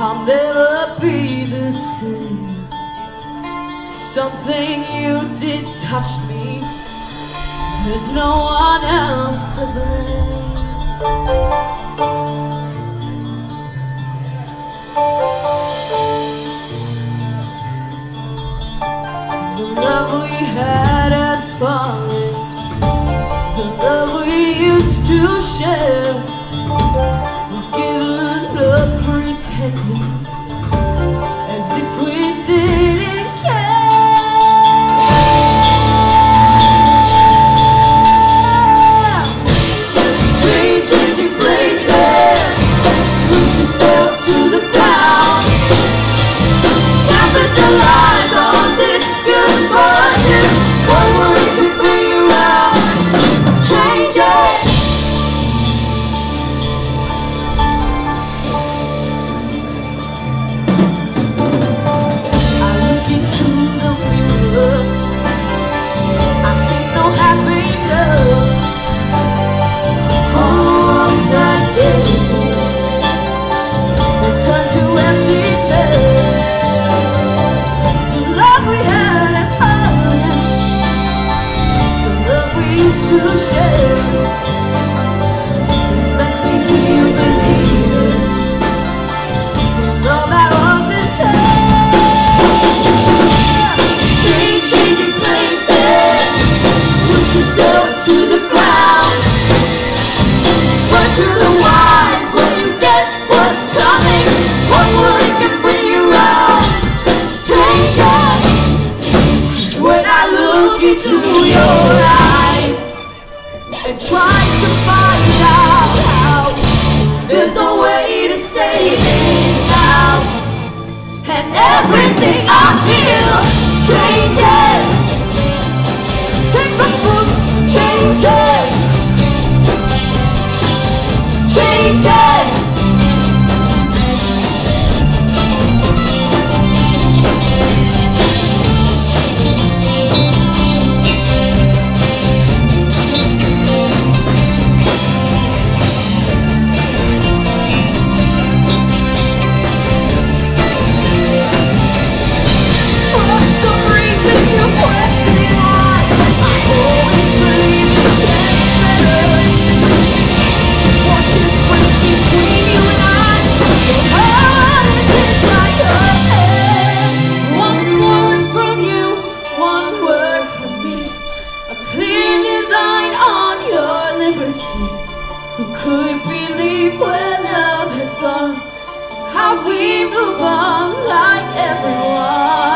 I'll never be the same. Something you did touch me. There's no one else to blame. The love we had change. we move on like everyone.